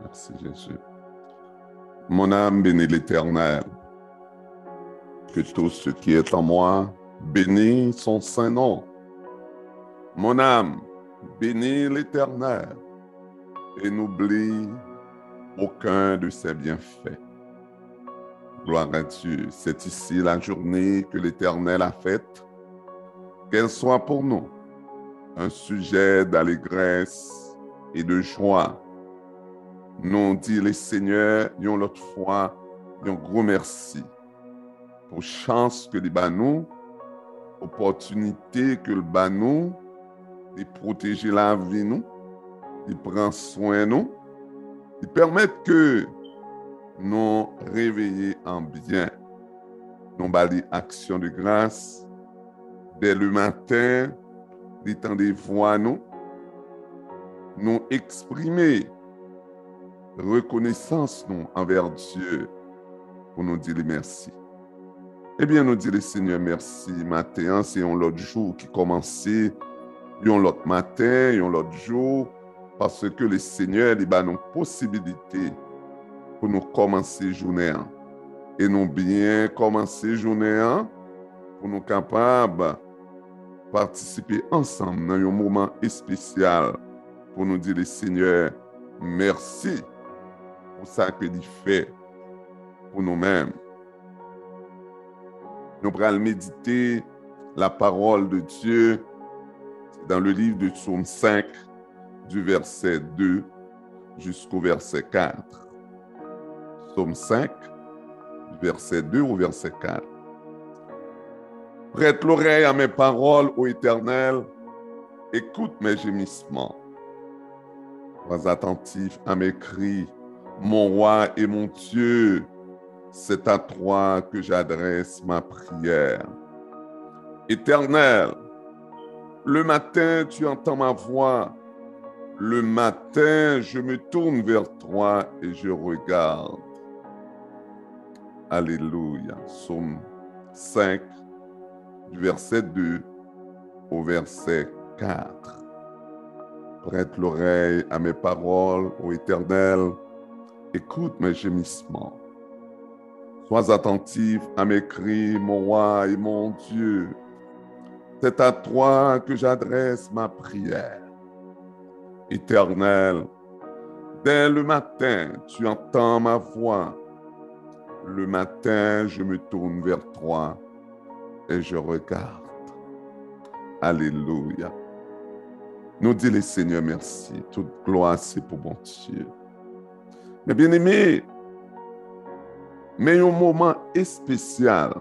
Merci Jésus. Mon âme bénit l'Éternel. Que tout ce qui est en moi bénit son saint nom. Mon âme bénit l'Éternel et n'oublie aucun de ses bienfaits. Gloire à Dieu. C'est ici la journée que l'Éternel a faite. Qu'elle soit pour nous un sujet d'allégresse et de joie. Nou di le seigneur yon lot fwa yon gro mersi pou chans ke li ban nou, opotunite ke li ban nou, li proteje la vi nou, li pran soen nou, li permette ke nou reveye an byen. Nou bali aksyon de grase, de le matin, li tan de vwa nou, nou eksprime reconnaissance nous envers Dieu pour nous dire merci. Eh bien, nous dire Seigneur merci matin, c'est un autre jour qui commençait, un autre matin, un autre jour, parce que le Seigneur, il a une possibilité pour nous commencer journée. Et nous bien commencer journée pour nous capables participer ensemble dans un moment spécial pour nous dire, Seigneur, merci pour ça que tu fait pour nous-mêmes. Nous allons méditer la parole de Dieu dans le livre de Psaume 5, du verset 2 jusqu'au verset 4. Psaume 5, verset 2 au verset 4. Prête l'oreille à mes paroles, ô Éternel, écoute mes gémissements. Sois attentif à mes cris, mon roi et mon Dieu. C'est à toi que j'adresse ma prière. Éternel, le matin, tu entends ma voix. Le matin, je me tourne vers toi et je regarde. Alléluia. Psaume 5, du verset 2 au verset 4. Prête l'oreille à mes paroles, ô Éternel, écoute mes gémissements. Sois attentif à mes cris, mon roi et mon Dieu. C'est à toi que j'adresse ma prière. Éternel, dès le matin, tu entends ma voix. Le matin, je me tourne vers toi et je regarde. Alléluia. Nous dit le Seigneur merci. Toute gloire, c'est pour mon Dieu. Mais bien aimé, mais un moment spécial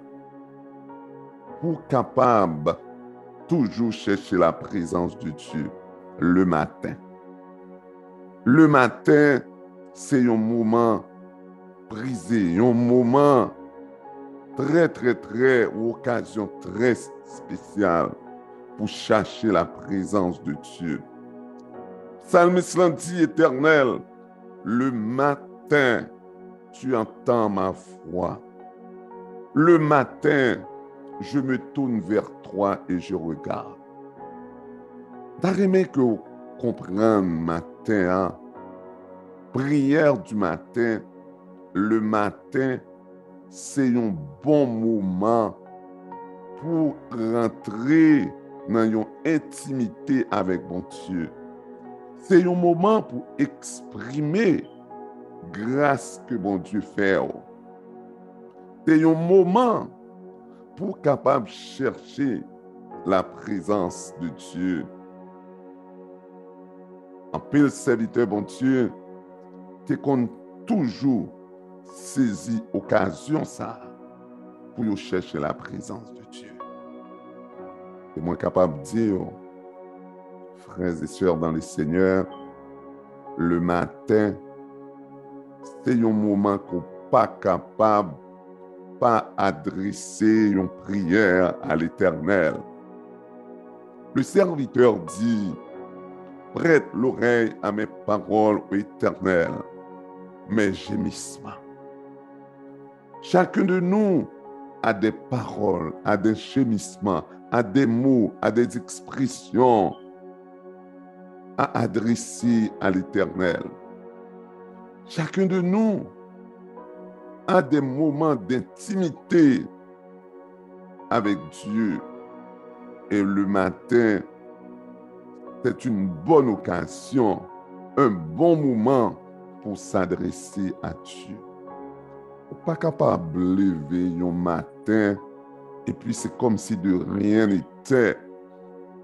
pour capable toujours chercher la présence de Dieu le matin. Le matin, c'est un moment brisé, un moment très, très, très, occasion très spéciale pour chercher la présence de Dieu. Psalmiste dit éternel, le matin, tu entends ma voix. Le matin, je me tourne vers toi et je regarde. T'as que vous compreniez matin, hein? prière du matin, le matin, c'est un bon moment pour rentrer dans une intimité avec mon Dieu. Se yon mouman pou eksprime grase ke bon Diyo fè ou. Se yon mouman pou kapab chershe la prezans de Diyo. Anpil servite bon Diyo, te kon toujou sezi okasyon sa pou yo chershe la prezans de Diyo. E mwen kapab diyo, frères et sœurs dans le Seigneur, le matin, c'est un moment qu'on pas capable pas adresser une prière à l'Éternel. Le serviteur dit, prête l'oreille à mes paroles, ô Éternel, mes gémissements. Chacun de nous a des paroles, a des gémissements, a des mots, a des expressions à adresser à l'Éternel. Chacun de nous a des moments d'intimité avec Dieu. Et le matin, c'est une bonne occasion, un bon moment pour s'adresser à Dieu. Pas capable de lever un matin et puis c'est comme si de rien n'était.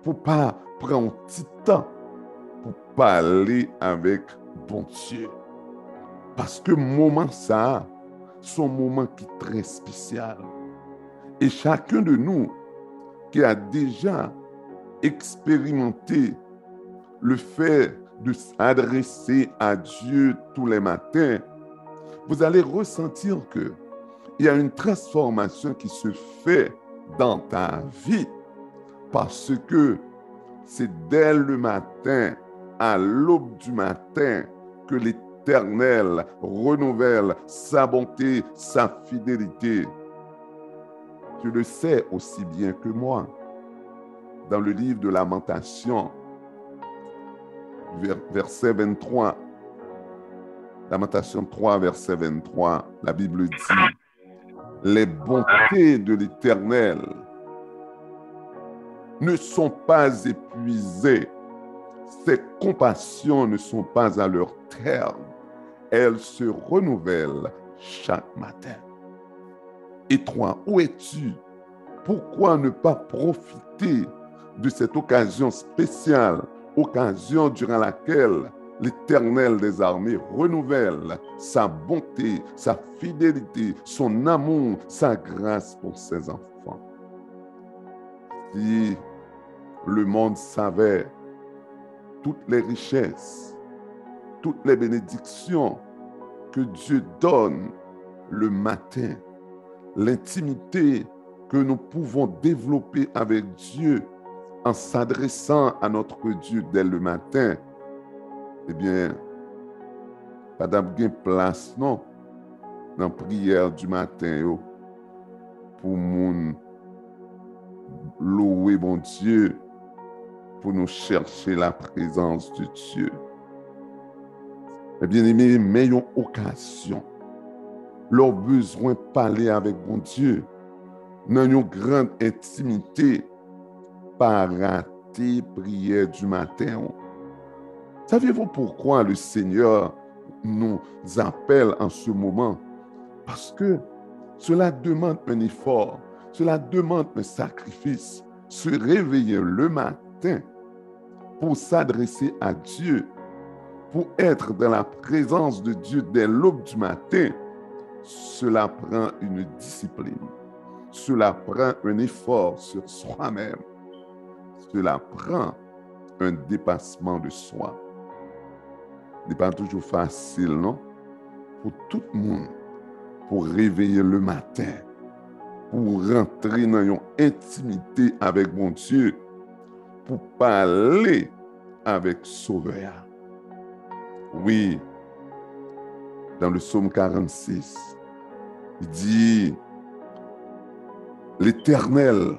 Faut pas prendre un petit temps parler avec bon Dieu. Parce que moment ça, son moment qui est très spécial. Et chacun de nous qui a déjà expérimenté le fait de s'adresser à Dieu tous les matins, vous allez ressentir que il y a une transformation qui se fait dans ta vie parce que c'est dès le matin, à l'aube du matin, que l'Éternel renouvelle sa bonté, sa fidélité. Tu le sais aussi bien que moi. Dans le livre de Lamentation, verset 23, Lamentation 3, verset 23, la Bible dit, les bontés de l'Éternel ne sont pas épuisées, ses compassions ne sont pas à leur terme, elles se renouvellent chaque matin. Et toi, où es-tu? Pourquoi ne pas profiter de cette occasion spéciale, occasion durant laquelle l'Éternel des armées renouvelle sa bonté, sa fidélité, son amour, sa grâce pour ses enfants? Si le monde savait toutes les richesses, toutes les bénédictions que Dieu donne le matin, l'intimité que nous pouvons développer avec Dieu en s'adressant à notre Dieu dès le matin, eh bien, pas gen place, non dans la prière du matin oh, yo pou moun louwe bon Dieu. Pour nous chercher la présence de Dieu. Eh bien aimé, meilleure occasion, leur besoin de parler avec bon Dieu, dans une grande intimité, pas rater prière du matin. Savez-vous pourquoi le Seigneur nous appelle en ce moment? Parce que cela demande un effort, cela demande un sacrifice. Se réveiller le matin pour s'adresser à Dieu, pour être dans la présence de Dieu dès l'aube du matin, cela prend une discipline. Cela prend un effort sur soi-même. Cela prend un dépassement de soi n'est pas toujours facile, non? Pour tout le monde, pour réveiller le matin, pour rentrer dans une intimité avec mon Dieu, parler avec Sauveur. Oui, dans le psaume 46, il dit, l'Éternel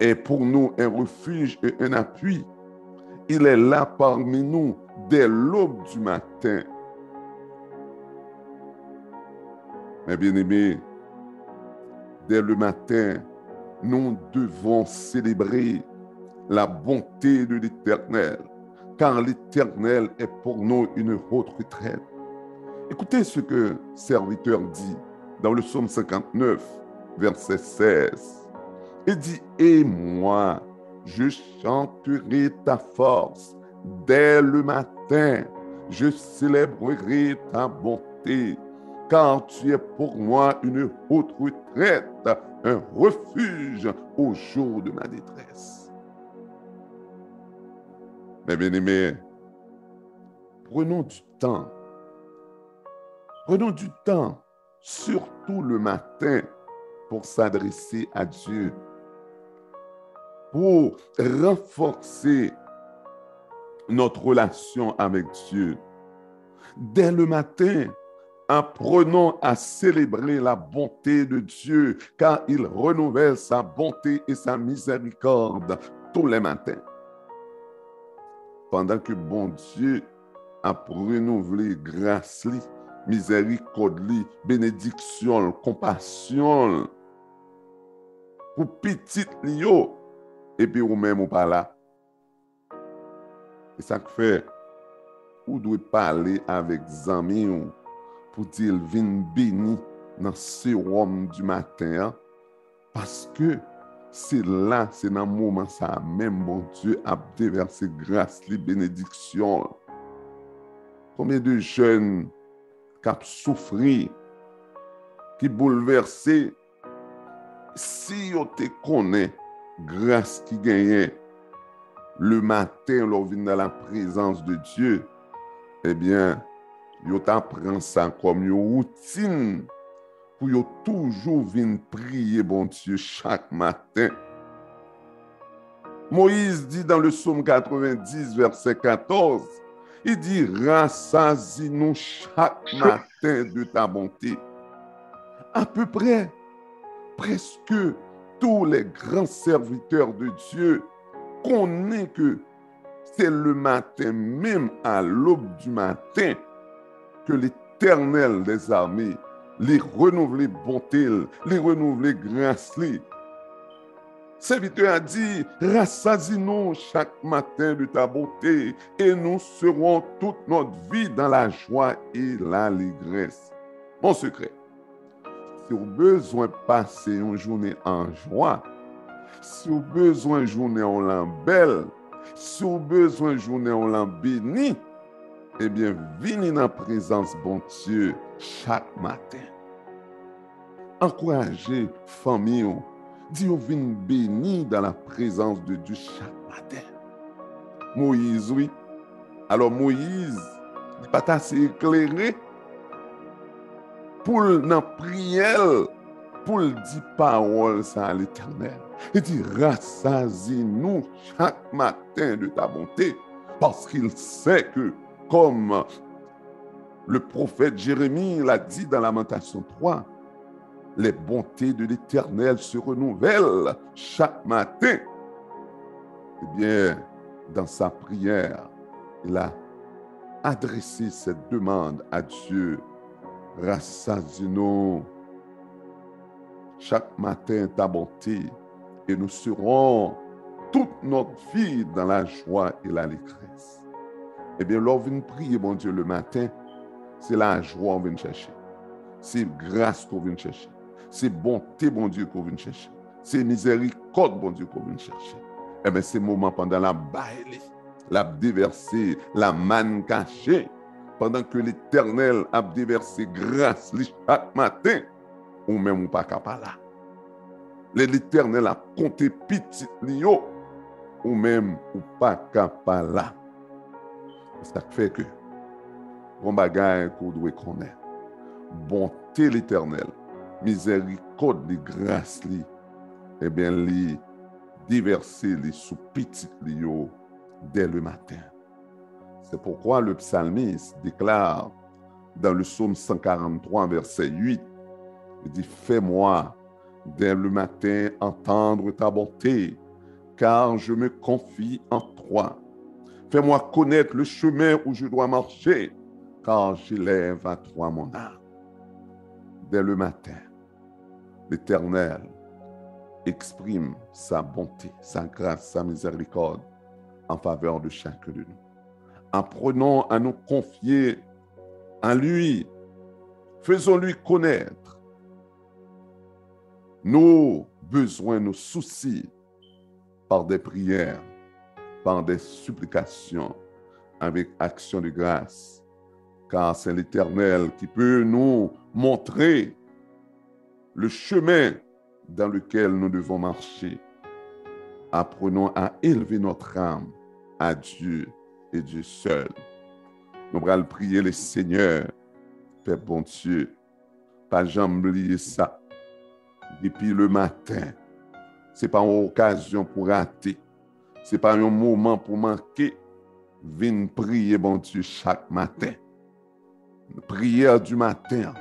est pour nous un refuge et un appui. Il est là parmi nous dès l'aube du matin. Mes bien-aimés, dès le matin, nous devons célébrer la bonté de l'Éternel, car l'Éternel est pour nous une haute retraite. Écoutez ce que serviteur dit dans le psaume 59, verset 16. Il dit, et moi, je chanterai ta force Dès le matin, je célébrerai ta bonté, car tu es pour moi une haute retraite, un refuge au jour de ma détresse. Mes bien-aimés, prenons du temps. Prenons du temps, surtout le matin, pour s'adresser à Dieu, pour renforcer notre relation avec Dieu. Dès le matin, apprenons à célébrer la bonté de Dieu, car il renouvelle sa bonté et sa miséricorde tous les matins. pandan ke bon Diyo ap renouvle gras li, mizeri kod li, benediksyon, kompasyon, pou pitit li yo, epi ou men ou pala. E sa k fe, ou dwe pale avek zami ou, pou dil vin beni nan serom du maten, paske Se la, se nan mouman sa, men bon Diyo ap deverse grase li benediksyon. Koumye de jen kap soufri, ki bouleverse, si yo te konen grase ki genyen, le maten lor vin nan la prezans de Diyo, ebyen, eh yo ta pren sa kom yo routine pour yo toujours venir prier, bon Dieu, chaque matin. Moïse dit dans le psaume 90, verset 14, il dit, rassasie-nous chaque matin de ta bonté. À peu près, presque tous les grands serviteurs de Dieu connaissent que c'est le matin, même à l'aube du matin, que l'éternel des armées, les renouveler bonté, les renouveler grâce, Serviteur a dit, rassasie-nous chaque matin de ta bonté et nous serons toute notre vie dans la joie et l'allégresse. Mon secret, si vous besoin de passer une journée en joie, si vous besoin de journée en l'an belle, si vous besoin de journée en l'an béni, Eh ebyen vini nan prezans bon Diyo chak maten. Ankoraje fami yo, di yo vini beni dan la prezans de Diyo chak maten. Moïse, oui. Alors Moïse, di pata se ekleri, pou l nan priel, pou l di parol sa l eternel. E di rasazi nou chak maten de ta bonte, paskil se ke comme le prophète Jérémie l'a dit dans Lamentation 3, les bontés de l'Éternel se renouvellent chaque matin. Eh bien, dans sa prière, il a adressé cette demande à Dieu. Rassasie-nous chaque matin ta bonté et nous serons toute notre vie dans la joie et l'allégresse. Eh bien, lorsqu'on vient prier, mon Dieu, le matin, c'est la joie qu'on vient chercher. C'est grâce qu'on vient chercher. C'est bonté, bon Dieu, qu'on vient chercher. C'est miséricorde, bon Dieu, qu'on vient chercher. Eh bien, ces moments pendant la baille, la déversée, la manne cachée, pendant que l'Éternel a déversé grâce chaque matin, ou même ou pas capable là. L'Éternel a compté petit ou même ou pas capable Sak fe ke, bon bagay kou dwe konen, bonte l'Eternel, mizeri kod li eh gras li, ebyen li diverse li sou pitit li yo dè le matin. C'est pourquoi le psalmiste déclare dans le psaume 143, verset 8, il dit, fais-moi dès le matin entendre ta bonté, car je me confie en toi. Fais-moi connaître le chemin où je dois marcher, car j'élève à toi mon âme. Dès le matin, l'Éternel exprime sa bonté, sa grâce, sa miséricorde en faveur de chacun de nous. Apprenons à nous confier en lui. Faisons-lui connaître nos besoins, nos soucis par des prières, par des supplications, avec action de grâce, car c'est l'Éternel qui peut nous montrer le chemin dans lequel nous devons marcher. Apprenons à élever notre âme à Dieu et Dieu seul. Nous allons prier le Seigneur, Père bon Dieu, pas jamais oublier ça. Depuis le matin, ce n'est pas une occasion pour rater. Se pa yon mouman pou manke, vin priye bon Diyo chak maten. Priyer du maten,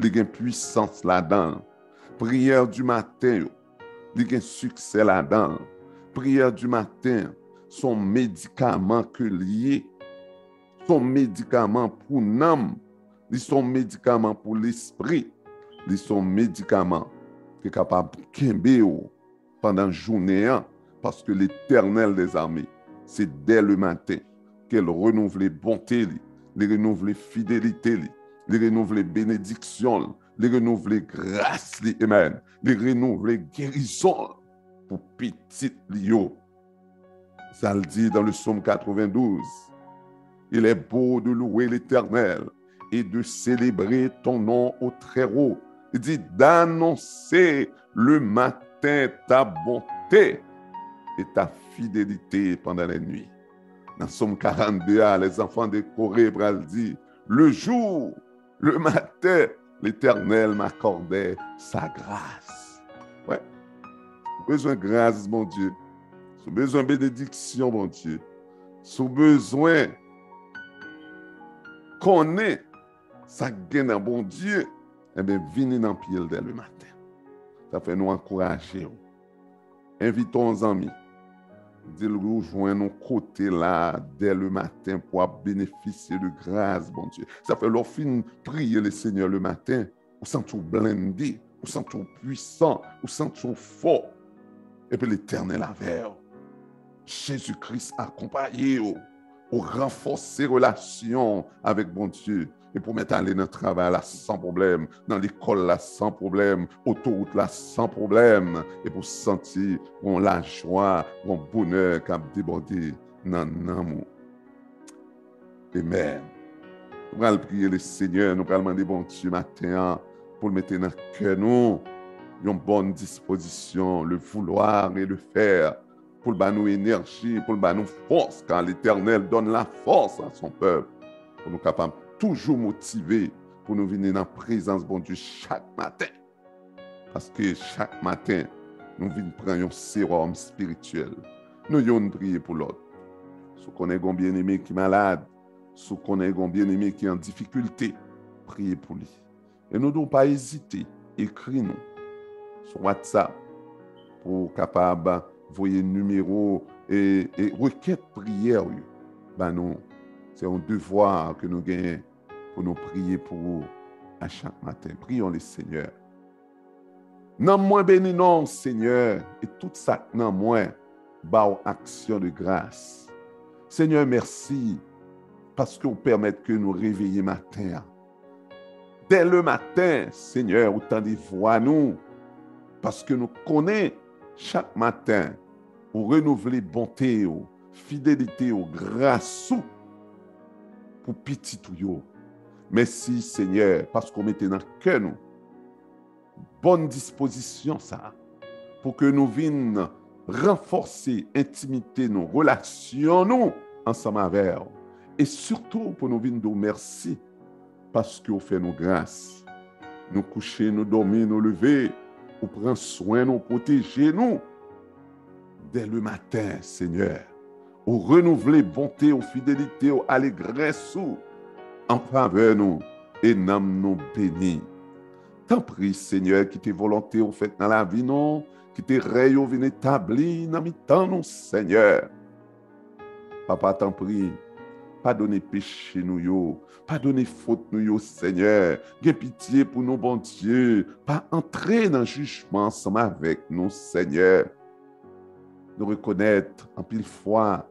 li gen puissance la dan. Priyer du maten, li gen suksè la dan. Priyer du maten, son medikaman ke liye. Son medikaman pou nam, li son medikaman pou l'esprit, li son medikaman ki kapab kembe ou pandan jounen an. Parce que l'éternel des armées, c'est dès le matin qu'elle renouvelle bonté, les renouveler fidélité, les renouveler bénédiction, les renouveler grâce, amen, les renouveler guérison pour petit Lio. Ça le dit dans le psaume 92. Il est beau de louer l'Éternel et de célébrer ton nom au très haut. Il dit d'annoncer le matin ta bonté et ta fidélité pendant les nuits. Dans Somme 42a, ah, les enfants de Corée pral dit, le jour, le matin, l'Éternel m'accordait sa grâce. Ouais. Besoin grâce, mon Dieu. Sou bezwen benediksyon, bon Diyo. Sou eh bezwen konen sa gen nan bon Diyo, ebe vini nan pil den le maten. Sa fe nou ankoraje ou. Invitons anmi. Dil rejouen nou kote la Del le matin pou ap benefisye De grase, bon Diyo Sa fe lor fin priye le Seigneur le matin. Ou sentou blendi Ou sentou puisan, ou sentou fo Epe l'Eternel aver Jésus Christ akompaye ou Ou renforse relasyon Avek bon Diyo E pou mette ale nan travay la san problem, nan l'ekol la san problem, otoroute la san problem, e pou santi kon la jwa, kon bonheur kap deborde nan nanmou. Amen. Nou pral priye le Seigneur, nou pral mande bon Diyo maten, pou mette nan kè nou, yon bon disposisyon, le vouloir et le fèr, pou l'ba nou enerji, pou l'ba nou fòs, kan l'Eternel donne la fòs an son pèp, pou nou kapam toujou motive pou nou vini nan prezans bon Diyo chak maten. Paske chak maten nou vini pran yon serum spirituel. Nou yon priye pou lot. Sou konen gon bien eme ki malade, sou konen gon bien eme ki an difikulte, priye pou li. E nou dou pa ezite, ekri nou sou WhatsApp pou kapab voye numero e, e weket priye ou yo. Ba nou c'est un devoir que nous gagnons pour nous prier pour vous à chaque matin. Prions le Seigneur. Non moins béni non, Seigneur, et tout ça non moins, bah action de grâce. Seigneur, merci parce que vous permettez que nous réveillions matin. Dès le matin, Seigneur, autant de voix nous, parce que nous connaissons chaque matin, pour renouveler bonté, fidélité, grâce pour petit pou pititou yo. Mersi, Seigneur, paskou mette nan ke nou. Bon disposisyon sa, pou ke nou vin renforsi intimite nou, relasyon nou ansama ver. E surtout pou nou vin dou mersi, paskou fè nou grans. Nou kouche, nou domi, nou leve, ou pren soin nou, proteje nou. Dè le matin, Seigneur, ou renouveler bonté, ou fidélité, ou allégresse, en faveur nous, et nous nous bénis. Tant prie, Seigneur, qui tes volonté au fait dans la vie, non, qui tes règles au établi dans temps, non, Seigneur. Papa, t'en prie, donner péché nous, yo, donner faute nous, Seigneur. Gè pitié pour nous, bon Dieu. Pas entrer dans le jugement ensemble avec nous, Seigneur. Nous reconnaître en pile fois,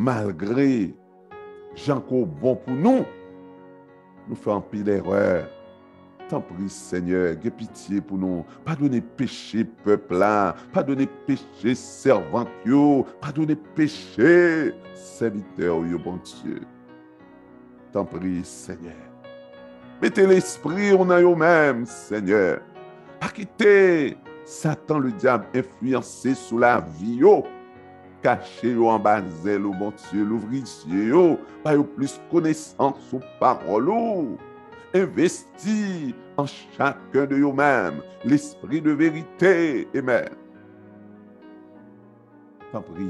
malgré Jean bon pour nous, nous faisons pile erreur. T'en prie, Seigneur, aie pitié pour nous. Pardonnez péché, peuple là. Pardonnez péché, servant, yo. Pardonnez péché, serviteur, yo, bon Dieu. T'en prie, Seigneur. Mettez l'esprit en eux-mêmes, Seigneur. Pas quitter Satan, le diable, influencé sous la vie. kache yo an bazel ou bon tsye louvrisye yo, ba yo plis konesans ou parol ou. Investi an chakun de yo men, l'esprit de verite, emen. Tanpri,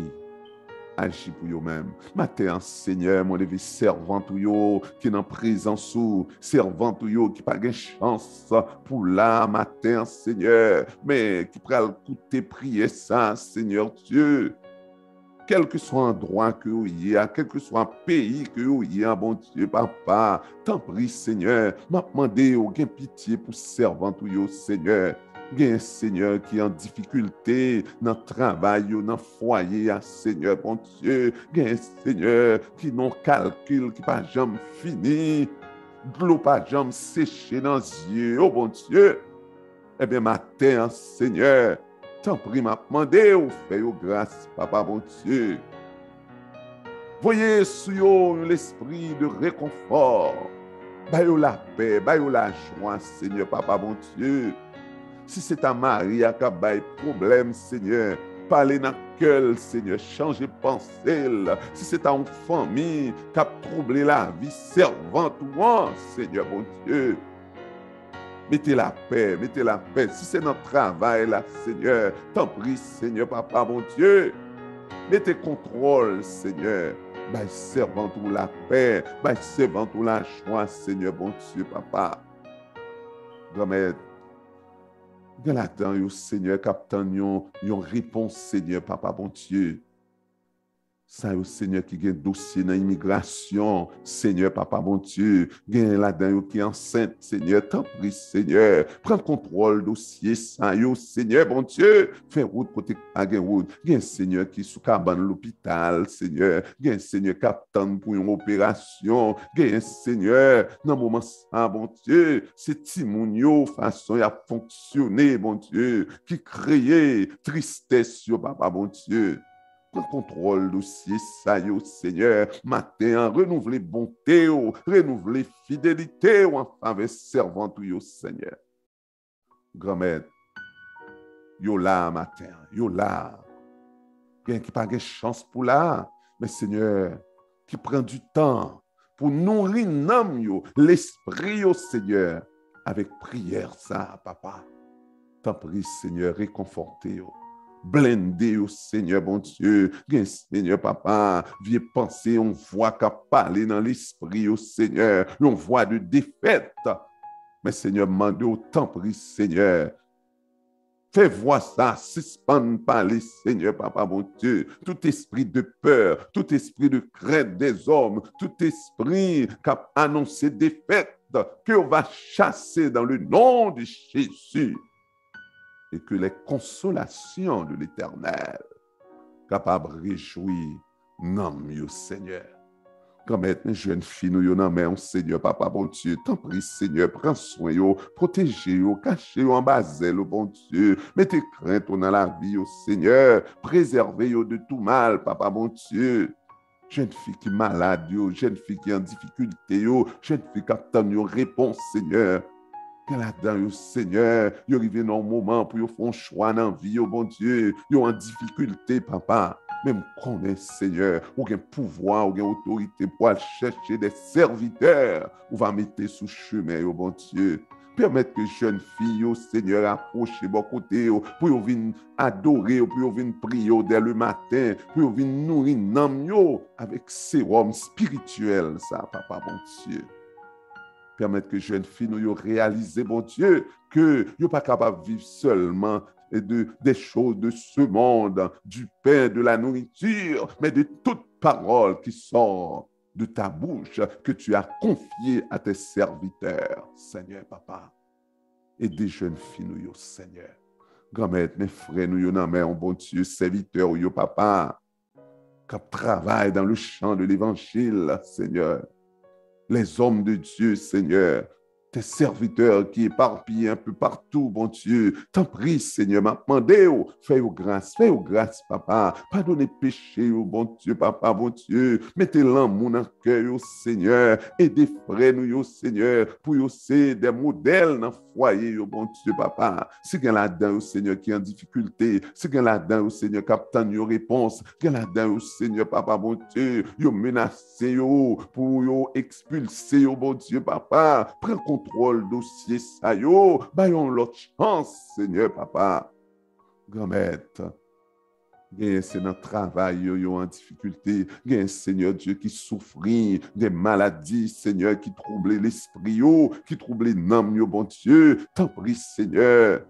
aji pou yo men. Mate an seigne, moun leve servant ou yo, ki nan prezansou, servant ou yo, ki pa gen chans pou la, mate an seigne, men ki pral koute priye sa, seigneur Diyo. quel que soit endroit que vous y a, quel que soit pays que vous y a, bon Dieu, papa, t'en prie, Seigneur, m'a demandé au gain pitié pour servant ou oh, Seigneur. Gen, Seigneur, ki an difikulte nan travay yo, oh, nan fwaye ya, ah, Seigneur, bon Diyo. Gen, Seigneur, ki non kalkil, ki pa jam fini, glou pa jam seche nan zye, oh bon Diyo. Ebe, eh maten, Seigneur, Tan pri map mande ou fè yo grase, papa bon Diyo. Voye sou yo l'esprit de rekonfort, Bayo la pe, bayo la jwa, Seigneur, papa bon Diyo. Si se ta mari akabay problem, Seigneur, pale nan kel, Seigneur, chanje pansel. Si se ta ou fami, kap trouble la vi servant ou an, Seigneur bon Diyo. Mette la paix, mette la paix. Si se nan travay la, Seigneur, tan pris, Seigneur, papa, mon Dieu. Mette kontrol, Seigneur. Bay servantou la paix, bay servantou la chwa, Seigneur, mon Dieu, papa. Gomet, gen la tan yo, Seigneur, kap tan yon, yon ripons, Seigneur, papa, mon Dieu. Sa yo seigneur ki gen dosye nan imigrasyon, seigneur papa bon Diyo, gen la dan yo ki ansente, seigneur, tan pri seigneur, pren kontrol dosye sa yo, seigneur bon Diyo, fe roud kote agen ah, gen gen seigneur ki sou kaban l'opital, seigneur, gen seigneur kapten pou yon operasyon, gen seigneur, nan mouman sa bon Diyo, se timoun yo fason ya fonksyone bon Diyo, ki kreye tristesse yo papa bon Diyo. Prends contrôle dossier, ça y est, oh Seigneur. Matin, renouvelez bonté, oh. renouvelez fidélité oh. en faveur servante, au Seigneur. Grand-mère, yo là matin, yo là. Quelqu'un qui pas de chance pour là, mais Seigneur, qui prend du temps pour nourrir l'âme, l'esprit, au Seigneur, avec prière, ça, papa. T'en prie, Seigneur, réconfortez, yo. Blende yo, Seigneur, bon Dieu, gen, Seigneur, papa, vie penser, on voit qu'à parler dans l'esprit, yo, Seigneur, on voit de défaite, mais Seigneur, mande au temps pris, Seigneur, Fais voir ça, suspend parler, Seigneur, Papa, mon Dieu. Tout esprit de peur, tout esprit de crainte des hommes, tout esprit qui a annoncé défaite, que on va chasser dans le nom de Jésus et que les consolations de l'Éternel kapab rejoui nan myo Seigneur. Kan met ne jwen fin nou yo nan men, Seigneur, papa, bon Dieu, tan pri Seigneur, pran soin yo, proteje yo, kache yo an bazel, bon Dieu, mette krento nan la vi yo, Seigneur, preserve yo de tout mal, papa, bon Dieu. Jen fi ki malade yo, jen fi ki an dificulte yo, jen fi kap tan yo repons, Seigneur. Kan la dan yo seigneur, yo rive nan mouman pou yo fon chwa nan vi yo bon Diyo, yo an difikulte papa. Mem konen seigneur, ou gen pouvoi, ou gen otorite pou al chèche de serviteur, ou va mette sou chumè yo bon Diyo. Permet ke jen fi yo, seigneur, aproche bo kote yo, pou yo vin adore yo, pou yo vin pri yo der le matin, pou yo vin nouri nam yo, avek serum spirituel sa, papa bon Diyo. Permettre que jeunes filles nous réaliser, bon Dieu, que nous pas capable de vivre seulement de, des choses de ce monde, du pain, de la nourriture, mais de toute parole qui sort de ta bouche que tu as confiée à tes serviteurs, Seigneur Papa. Et des jeunes filles, nous, Seigneur. Grand-mère, mes frères, nous, non, mais bon Dieu, serviteurs, yo, papa, qui travaillent dans le champ de l'évangile, Seigneur les hommes de Dieu, Seigneur, tes serviteurs qui éparpillent un peu partout, bon Dieu. T'en prie, Seigneur, m'a demandé, oh, fais-vous grâce, fais-vous grâce, papa. Pardonnez péché, bon Dieu, papa, bon Dieu. Mettez l'amour dans le cœur, Seigneur. Aidez frères nous, oh, Seigneur, pour vous des modèles dans le foyer, bon Dieu, papa. Si quelqu'un là-dedans, Seigneur, qui est en difficulté, si quelqu'un là-dedans, Seigneur, a une réponse, quelqu'un là-dedans, oh, Seigneur, papa, bon Dieu, vous menacez, oh, pour vous expulser, bon Dieu, papa. Prends kontrol dosye sayo, bayon lot chans, Seigneur papa. Gramet, gen se nan travay yo yo an difikulte, gen Seigneur Diyo ki soufri, gen maladi Seigneur ki trouble l'esprit yo, ki trouble nanm yo bon Diyo, tanpris Seigneur.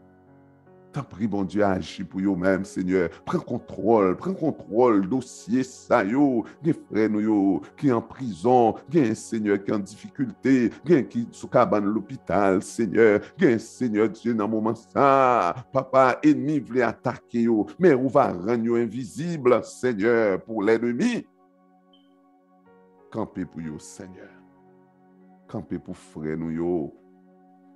T'as pris, bon Dieu, agi pou yo mèm, Seigneur. Pren kontrol, pren kontrol dosye sa yo, gen fre nou yo, ki an prison, gen, Seigneur, ki an dificulte, gen ki sou kaban l'opital, Seigneur. Gen, Seigneur, Dieu, nan mouman sa, papa, enmi vle atake yo, men ou va ran yo invisible, Seigneur, pou l'ennemi. Kampi pou yo, Seigneur. Kampi pou fre nou yo,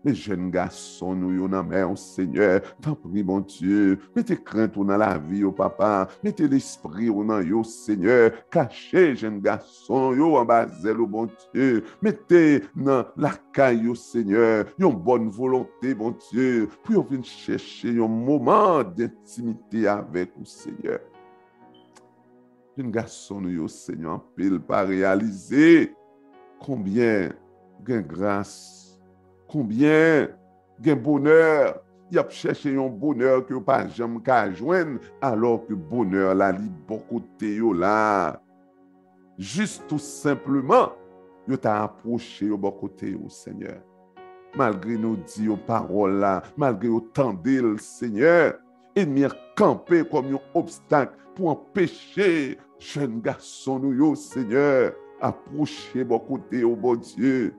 le jen gason nou yo nan men, o oh seigneur, tan pri bon Diyo, mette krent ou nan la vi yo oh papa, mette l'esprit ou nan yo seigneur, kache jen gason yo an bazel ou oh bon Diyo, mette nan lakay yo seigneur, yon bon volonté bon Diyo, pou yon vin chèche yon mouman d'intimité avèk ou seigneur. Jen gason nou yo seigneur, anpil pa realize, konbyen gen grâs Koumbyen gen bonheur, yap chèche yon bonheur ki bon yo pa jam ka jwen, alor ki bonheur la li bokote yo la. Just tout simplement, yo ta aproche yo bokote yo, Seigneur. Malgre nou di yo parol la, malgre yo tendil, Seigneur, et mi akampe kom yo obstak pou empèche jen gason nou yo, Seigneur, aproche bokote yo, bon Dieu.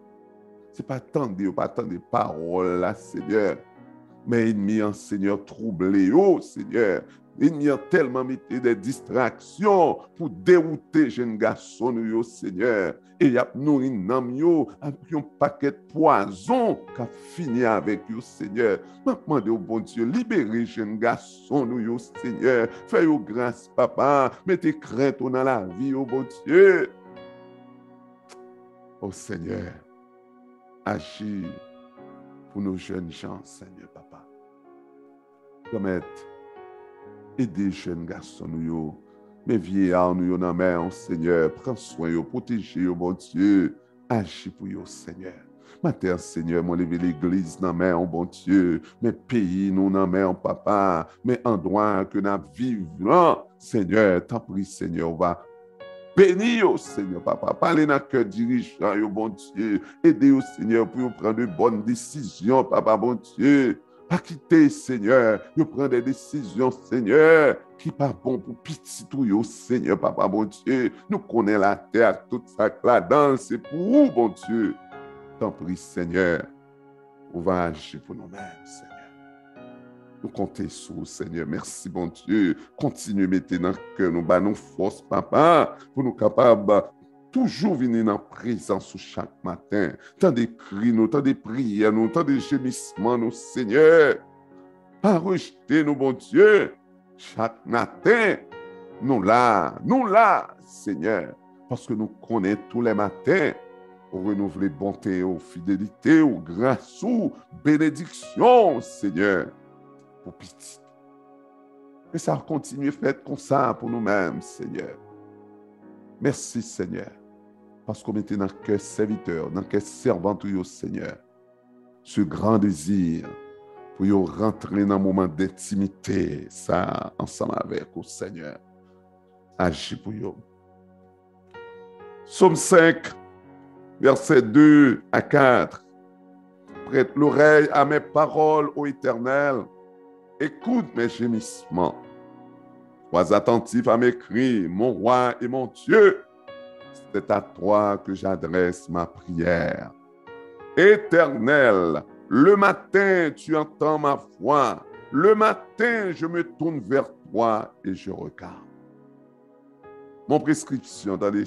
Se pa tende yo, pa tende parol la, Seigneur. Men enmi an, Seigneur, trouble yo, Seigneur. Enmi an telman mette de distraksyon pou deroute jen gason yo, Seigneur. E yap nou inam yo, ap yon paket poazon ka fini avek yo, Seigneur. Mapman de yo, bon Diyo, libere jen gason yo, Seigneur. Fè yo grans, papa. Mette krento nan la vi yo, oh, bon Diyo. O, oh, Seigneur. agir pou nou jen chan, Seigneur Papa. Komet, ede jen gason nou yo, me vieyan nou yo nan men, oh, Seigneur, pren soin yo, proteje yo, bon Diyo, agir pou yo, Seigneur. Mater, Seigneur, mwen leve l'Eglise nan men, an oh, bon Diyo, men peyi nou nan men, an oh, papa, men an doan ke nan vivan, Seigneur, tan pri, Seigneur, va Bénis, au Seigneur, papa. Parlez dans le cœur dirigeant, bon Dieu. Aidez au Seigneur pour prendre de bonnes décisions, papa, bon Dieu. Pas quitter, Seigneur. Vous prendre des décisions, Seigneur, qui pas bon pour petit tout, Seigneur, papa, bon Dieu. Nous connaissons la terre, toute ça là-dedans, c'est pour vous, bon Dieu. T'en prie, Seigneur. On va agir pour nous-mêmes, Seigneur. Nou kontè sou, Seigneur, mersi, bon Diyo, kontinu mette nan kè nou, ba nou fos, papa, pou nou kapab toujou vini nan prezans sou chak matin, tan de kri nou, tan de priya nou, tan de jemisman nou, Seigneur, pa rejte nou, bon Diyo, chak matin, nou la, nou la, Seigneur, paske nou konen tou le matin, ou renouvle bonté, ou fidelité, ou grasou, benediksyon, Seigneur, pour. Que ça continue à faire comme ça pour nous-mêmes, Seigneur. Merci, Seigneur, parce qu'on était dans le cœur serviteur, dans le cœur servant, au Seigneur, ce grand désir pour rentrer dans un moment d'intimité, ça, ensemble avec au Seigneur. Agis pour vous. Somme 5, versets 2 à 4. Prête l'oreille à mes paroles, ô Éternel Écoute mes gémissements. Sois attentif à mes cris, mon roi et mon Dieu. C'est à toi que j'adresse ma prière. Éternel, le matin, tu entends ma voix. Le matin, je me tourne vers toi et je regarde. Mon prescription dans les.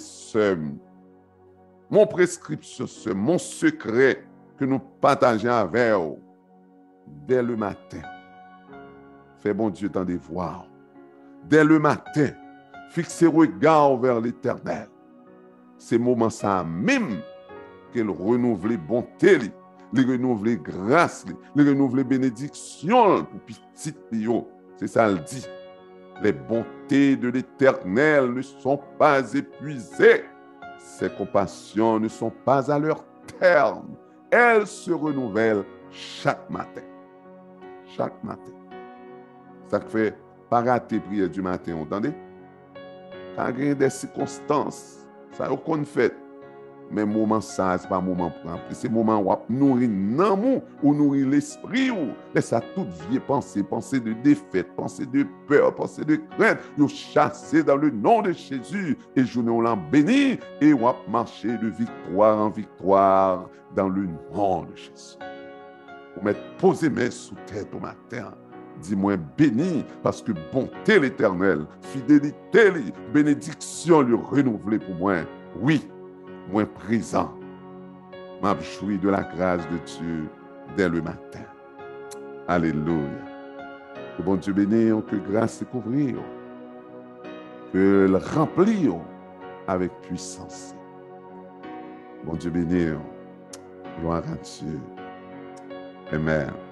Mon prescription, mon secret que nous partageons avec vous dès le matin Fais bon Dieu des voir. Dès le matin, fixez regard vers l'éternel. Ces moments ça même qu'elle renouvelle bonté, les renouveler grâce, les renouveler bénédiction pour petit pio. C'est ça le dit. Les bontés de l'éternel ne sont pas épuisées. Ses compassions ne sont pas à leur terme. Elles se renouvellent chaque matin. Chaque matin. Sa k fè pa rate priye du maten, ontande? Kan gen de sikonstans, sa yo kon fèt. Men mouman sa, se pa mouman pran. Se mouman wap nouri nan mou, ou nouri l'esprit ou. Lè sa tout vie pensé, pensé de défète, pensé de peur, pensé de crainte. Yo chase dan le nan de Jésus. E jounen ou l'an béni, e wap manche de victoire en victoire dan le nan de Jésus. Ou mèt pose mè sou tèt ou matin. Dis-moi béni, parce que bonté l'éternel, fidélité, bénédiction lui renouvelée pour moi. Oui, moi présent, m'a joui de la grâce de Dieu dès le matin. Alléluia. Que bon Dieu bénisse, que grâce couvrir, que le remplir avec puissance. Bon Dieu bénisse, gloire à Dieu. Amen.